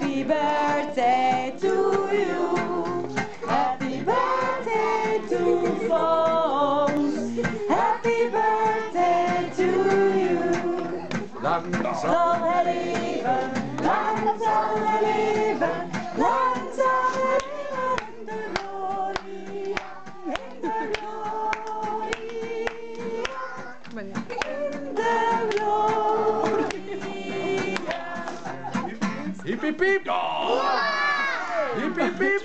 birthday to you. Happy birthday to Fons. Happy birthday to you. Lang Zal hij leven, lang zal hij leven, lang zal hij leven in de glorie, in de glorie, in de Hip hip hip! Hip hip hip!